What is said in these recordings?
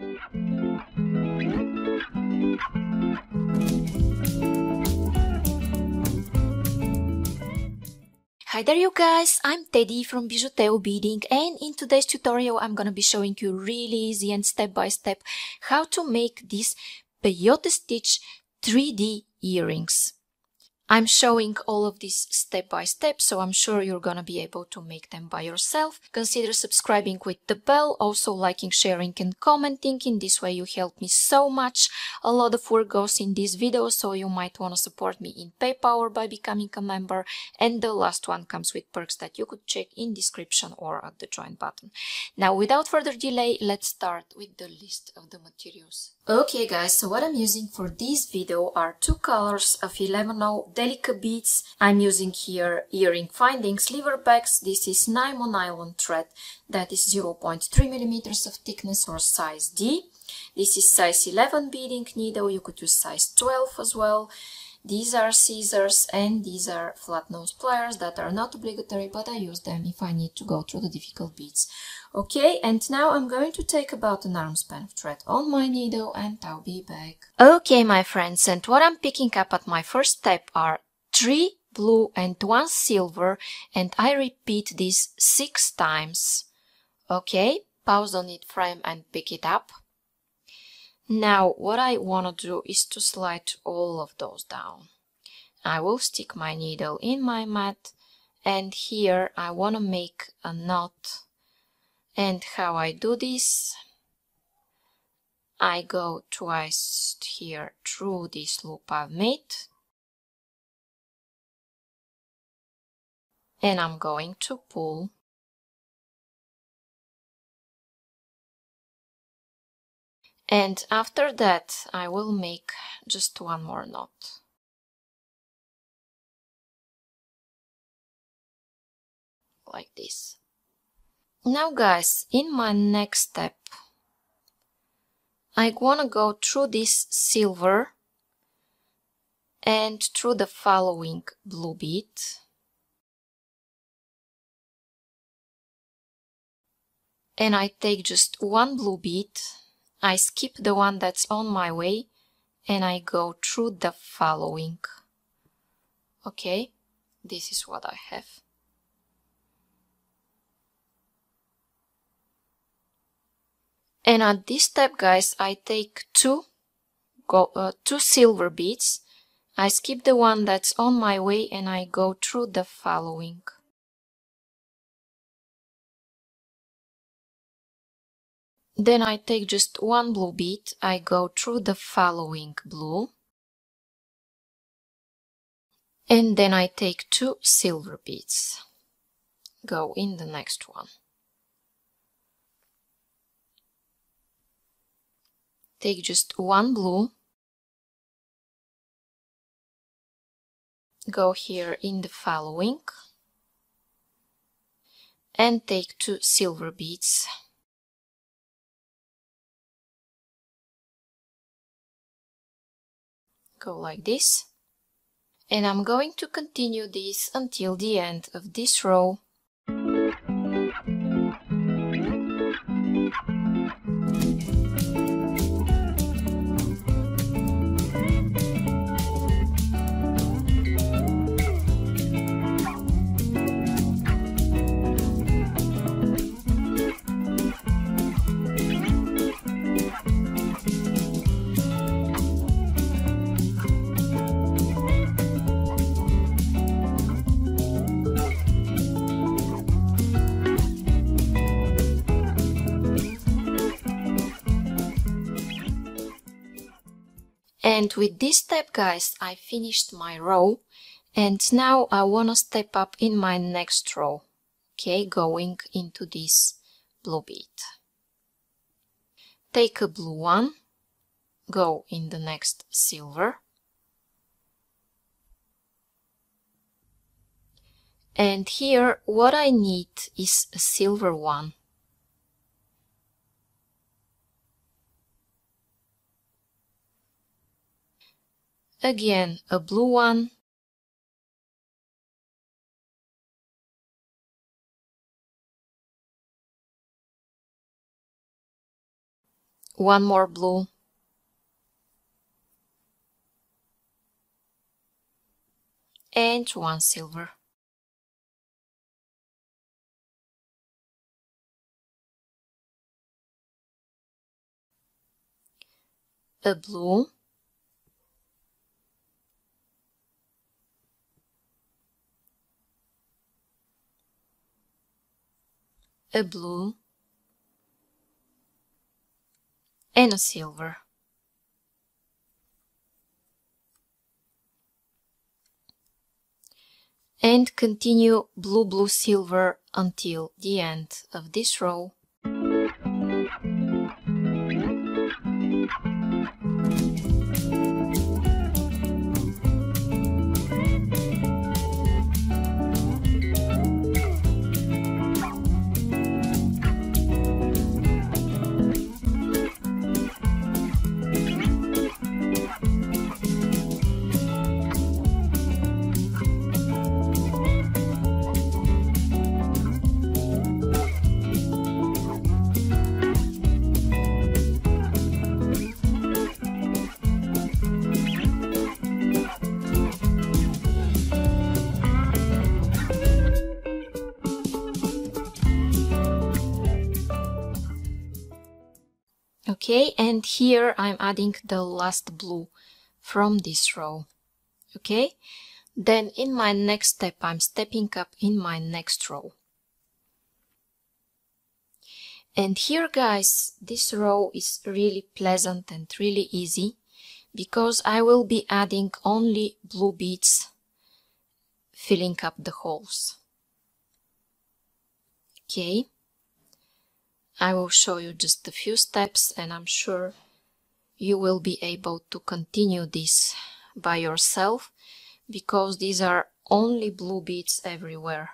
Hi there you guys, I'm Teddy from Bijuteo Beading and in today's tutorial I'm gonna be showing you really easy and step by step how to make these peyote stitch 3D earrings. I'm showing all of this step by step, so I'm sure you're gonna be able to make them by yourself. Consider subscribing with the bell, also liking, sharing and commenting. In this way you help me so much. A lot of work goes in this video, so you might wanna support me in PayPal or by becoming a member. And the last one comes with perks that you could check in description or at the join button. Now without further delay, let's start with the list of the materials. Okay guys, so what I'm using for this video are two colors of 11 Delica beads. I'm using here earring findings lever backs. This is Nymo nylon thread that is 0.3 millimeters of thickness or size D. This is size 11 beading needle. You could use size 12 as well. These are scissors and these are flat nose pliers that are not obligatory, but I use them if I need to go through the difficult beads. Okay, and now I'm going to take about an arm span of thread on my needle and I'll be back. Okay, my friends, and what I'm picking up at my first step are three blue and one silver, and I repeat this six times. Okay, pause on it frame and pick it up. Now what I want to do is to slide all of those down. I will stick my needle in my mat and here I want to make a knot. And how I do this? I go twice here through this loop I've made. And I'm going to pull and after that I will make just one more knot. Like this. Now guys, in my next step, I wanna go through this silver and through the following blue bead. And I take just one blue bead I skip the one that's on my way and I go through the following. Okay, this is what I have. And at this step, guys, I take two, go, uh, two silver beads. I skip the one that's on my way and I go through the following. Then I take just one blue bead, I go through the following blue. And then I take two silver beads. Go in the next one. Take just one blue. Go here in the following. And take two silver beads. Go like this. And I'm going to continue this until the end of this row. And with this step, guys, I finished my row. And now I want to step up in my next row. Okay, going into this blue bead. Take a blue one, go in the next silver. And here what I need is a silver one. Again, a blue one. one more blue. And one silver. A blue a blue and a silver. And continue blue blue silver until the end of this row. Okay and here I'm adding the last blue from this row. Okay then in my next step I'm stepping up in my next row. And here guys this row is really pleasant and really easy because I will be adding only blue beads filling up the holes. Okay I will show you just a few steps and I'm sure you will be able to continue this by yourself because these are only blue beads everywhere.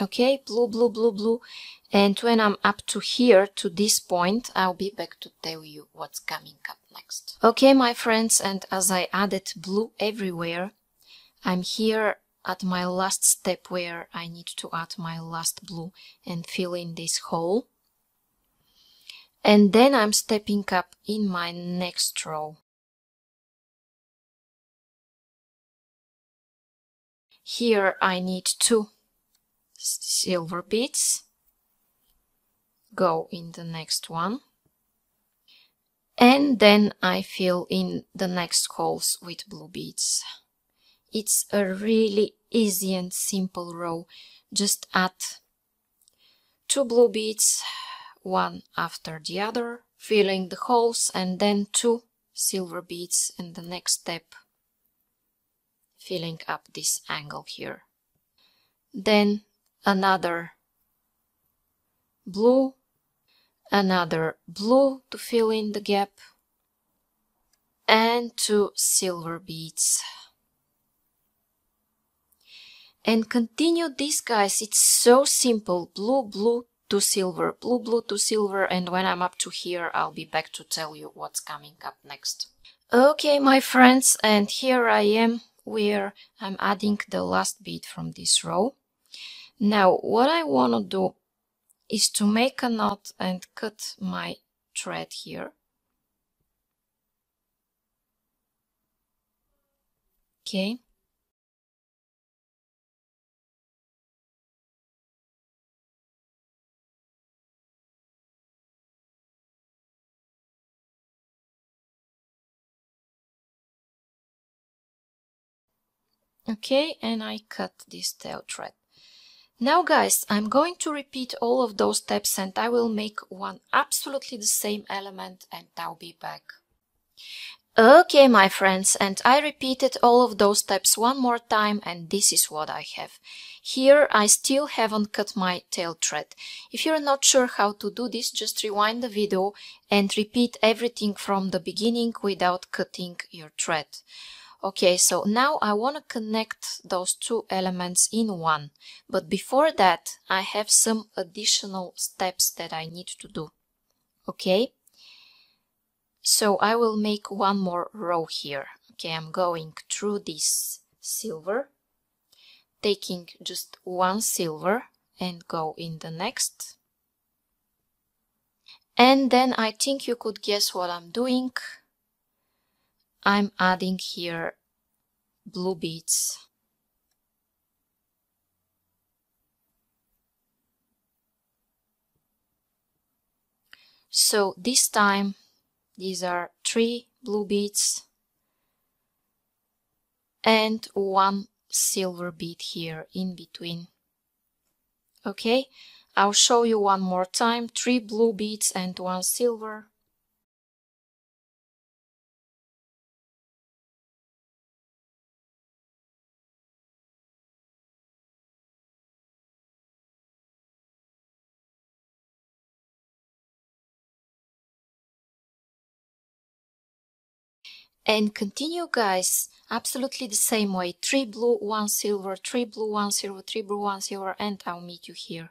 Okay blue blue blue blue. And when I'm up to here to this point I'll be back to tell you what's coming up next. Okay my friends and as I added blue everywhere I'm here at my last step where I need to add my last blue and fill in this hole. And then I'm stepping up in my next row. Here I need two silver beads go in the next one and then I fill in the next holes with blue beads. It's a really easy and simple row. Just add two blue beads, one after the other, filling the holes and then two silver beads in the next step, filling up this angle here. Then another. Blue, another blue to fill in the gap, and two silver beads. And continue this guys, it's so simple, blue, blue to silver, blue, blue to silver, and when I'm up to here, I'll be back to tell you what's coming up next. Okay, my friends, and here I am where I'm adding the last bead from this row. Now what I want to do is to make a knot and cut my thread here. Okay. Okay, and I cut this tail thread. Now guys, I'm going to repeat all of those steps and I will make one absolutely the same element and I'll be back. Okay, my friends, and I repeated all of those steps one more time and this is what I have. Here I still haven't cut my tail thread. If you're not sure how to do this, just rewind the video and repeat everything from the beginning without cutting your thread. Okay, so now I want to connect those two elements in one. But before that, I have some additional steps that I need to do. okay so I will make one more row here okay I'm going through this silver taking just one silver and go in the next and then I think you could guess what I'm doing I'm adding here blue beads. So this time these are three blue beads and one silver bead here in between. Okay I'll show you one more time. Three blue beads and one silver and continue guys absolutely the same way. Three blue one silver three blue one silver three blue one silver and i'll meet you here.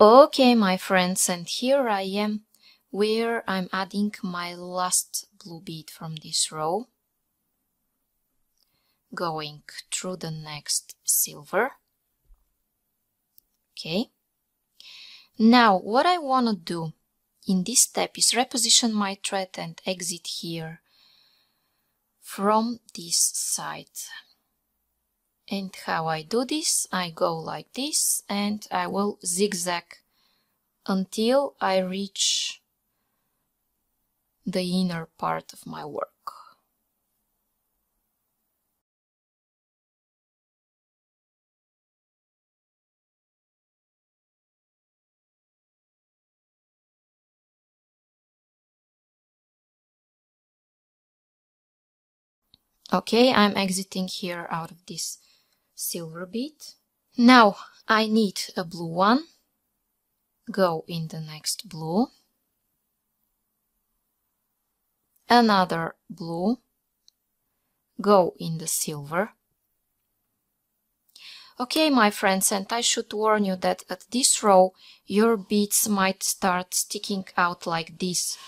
Okay my friends and here i am where i'm adding my last blue bead from this row. Going through the next silver. Okay. Now what i want to do in this step is reposition my thread and exit here from this side. And how I do this, I go like this and I will zigzag until I reach the inner part of my work. Okay, I'm exiting here out of this silver bead. Now I need a blue one. Go in the next blue. Another blue. Go in the silver. Okay, my friends, and I should warn you that at this row your beads might start sticking out like this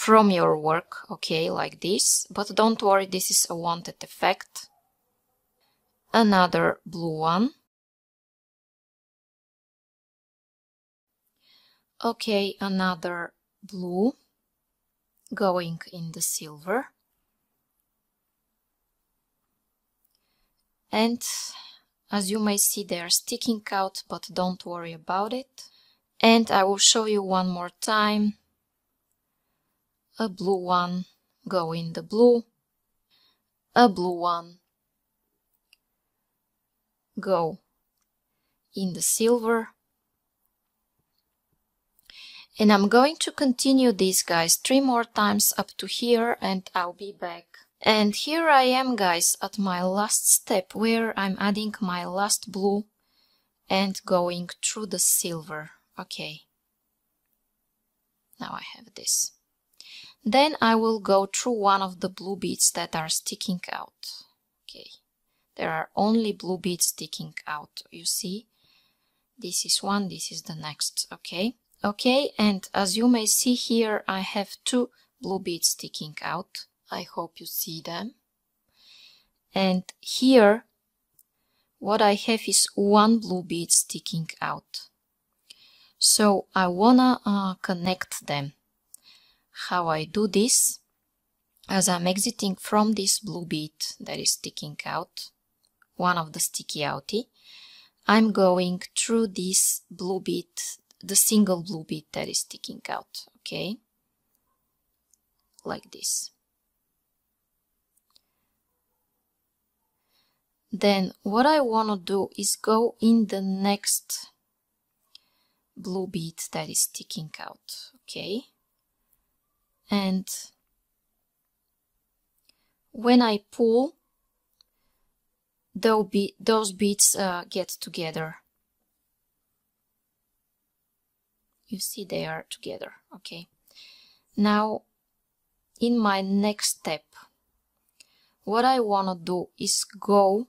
from your work, okay, like this. But don't worry, this is a wanted effect. Another blue one. Okay, another blue going in the silver. And as you may see, they are sticking out, but don't worry about it. And I will show you one more time a blue one, go in the blue, a blue one, go in the silver. And I'm going to continue these guys three more times up to here and I'll be back. And here I am guys at my last step where I'm adding my last blue and going through the silver. Okay. Now I have this. Then I will go through one of the blue beads that are sticking out. Okay, there are only blue beads sticking out, you see. This is one, this is the next, okay? Okay, and as you may see here, I have two blue beads sticking out. I hope you see them. And here, what I have is one blue bead sticking out. So I wanna uh, connect them how I do this as I'm exiting from this blue bead that is sticking out, one of the sticky outie, I'm going through this blue bead, the single blue bead that is sticking out, okay? Like this. Then what I want to do is go in the next blue bead that is sticking out, okay? And when I pull those beads uh, get together. You see they are together. Okay. Now in my next step what I want to do is go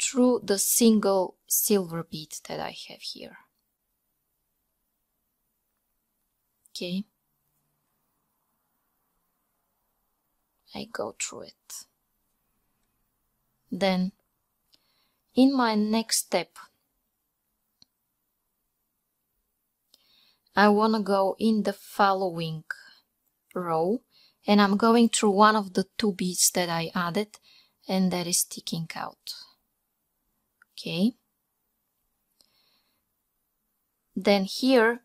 through the single silver bead that I have here okay. I go through it. Then in my next step I want to go in the following row and I'm going through one of the two beads that I added and that is sticking out. Okay. Then here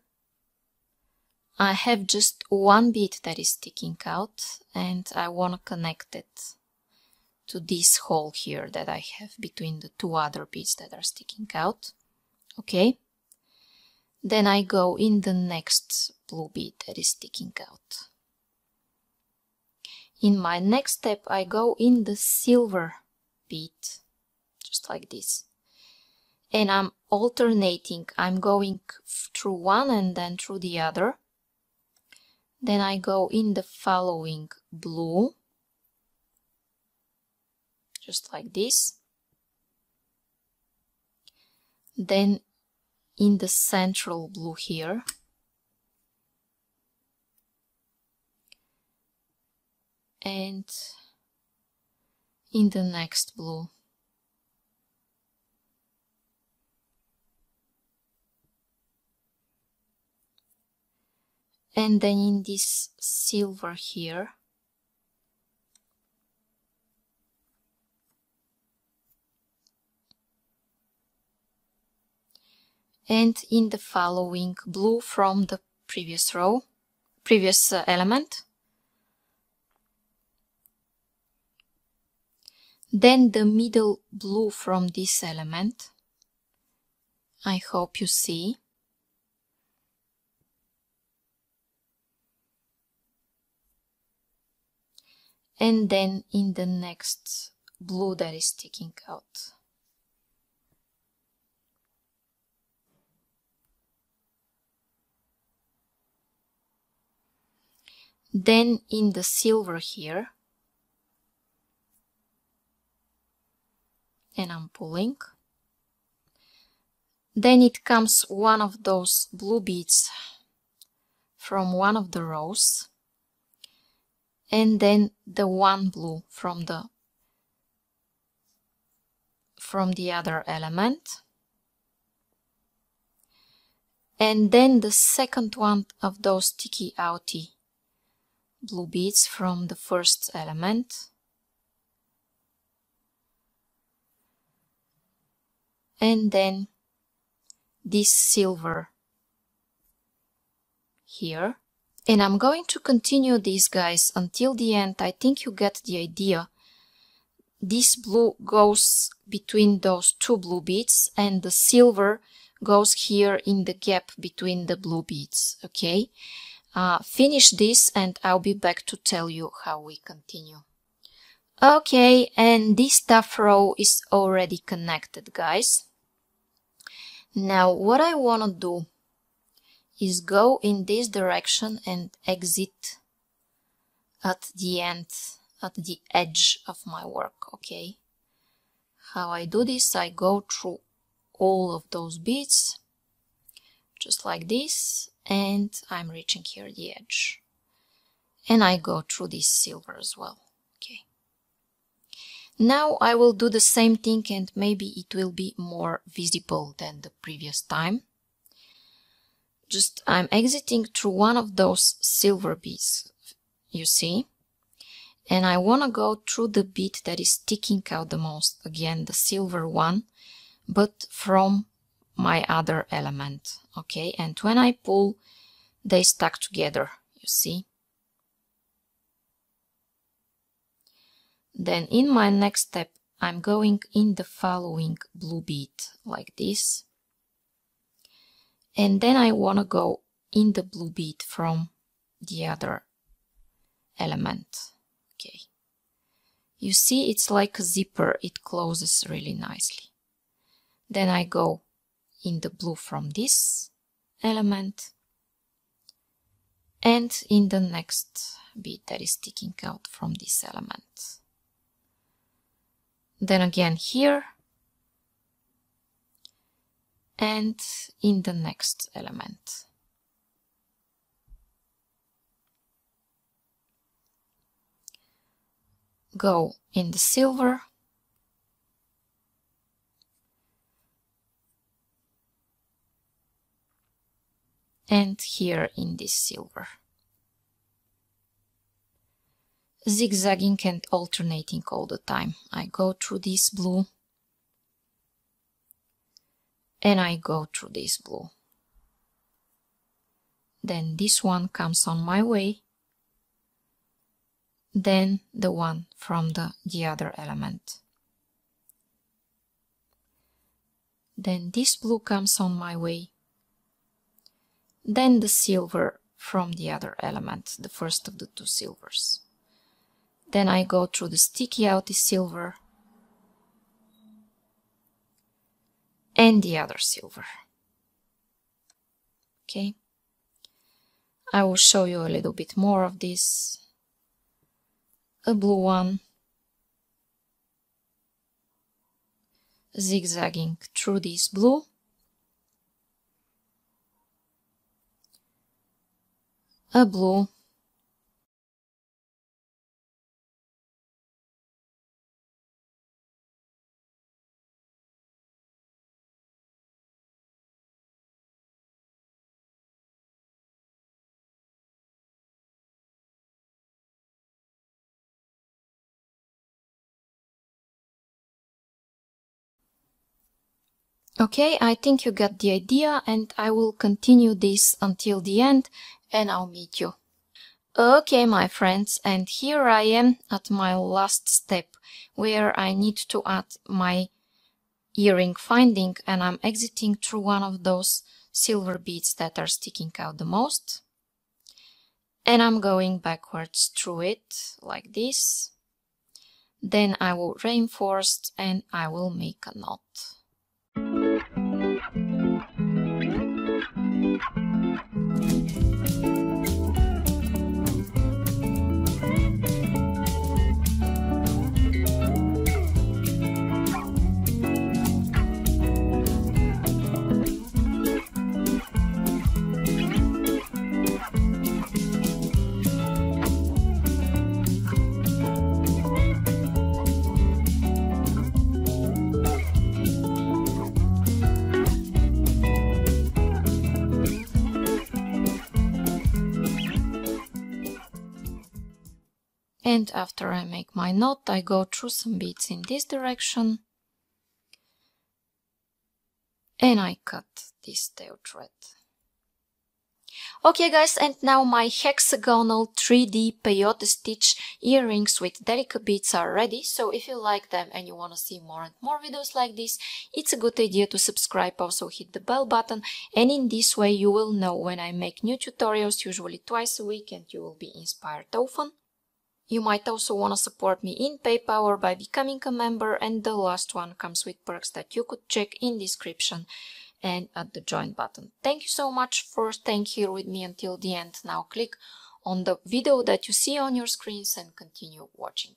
I have just one bead that is sticking out and I want to connect it to this hole here that I have between the two other beads that are sticking out. Okay. Then I go in the next blue bead that is sticking out. In my next step I go in the silver bead just like this. And I'm alternating. I'm going through one and then through the other then I go in the following blue. Just like this. Then in the central blue here. And in the next blue and then in this silver here. And in the following blue from the previous row previous uh, element. Then the middle blue from this element. I hope you see and then in the next blue that is sticking out. Then in the silver here, and I'm pulling. Then it comes one of those blue beads from one of the rows and then the one blue from the from the other element. And then the second one of those sticky outy blue beads from the first element. And then this silver here and I'm going to continue these guys until the end. I think you get the idea. This blue goes between those two blue beads and the silver goes here in the gap between the blue beads, okay? Uh, finish this and I'll be back to tell you how we continue. Okay, and this tough row is already connected, guys. Now, what I want to do is go in this direction and exit at the end, at the edge of my work, okay? How I do this, I go through all of those beads, just like this, and I'm reaching here the edge. And I go through this silver as well, okay? Now I will do the same thing and maybe it will be more visible than the previous time just I'm exiting through one of those silver beads, you see? And I want to go through the bead that is sticking out the most, again, the silver one, but from my other element, okay? And when I pull, they stuck together, you see? Then in my next step, I'm going in the following blue bead, like this and then I want to go in the blue bead from the other element. Okay. You see it's like a zipper. It closes really nicely. Then I go in the blue from this element and in the next bead that is sticking out from this element. Then again here and in the next element. Go in the silver and here in this silver. Zigzagging and alternating all the time. I go through this blue and I go through this blue. Then this one comes on my way, then the one from the, the other element. Then this blue comes on my way, then the silver from the other element, the first of the two silvers. Then I go through the sticky outy silver and the other silver. Okay. I will show you a little bit more of this. A blue one. Zigzagging through this blue. a blue Okay, I think you got the idea and I will continue this until the end and I'll meet you. Okay, my friends, and here I am at my last step where I need to add my earring finding and I'm exiting through one of those silver beads that are sticking out the most. And I'm going backwards through it like this. Then I will reinforce and I will make a knot. And after I make my knot I go through some beads in this direction and I cut this tail thread. Okay guys, and now my hexagonal 3D peyote stitch earrings with Delica beads are ready, so if you like them and you want to see more and more videos like this, it's a good idea to subscribe, also hit the bell button, and in this way you will know when I make new tutorials, usually twice a week, and you will be inspired often. You might also want to support me in PayPal or by becoming a member and the last one comes with perks that you could check in description and at the join button. Thank you so much for staying here with me until the end. Now click on the video that you see on your screens and continue watching.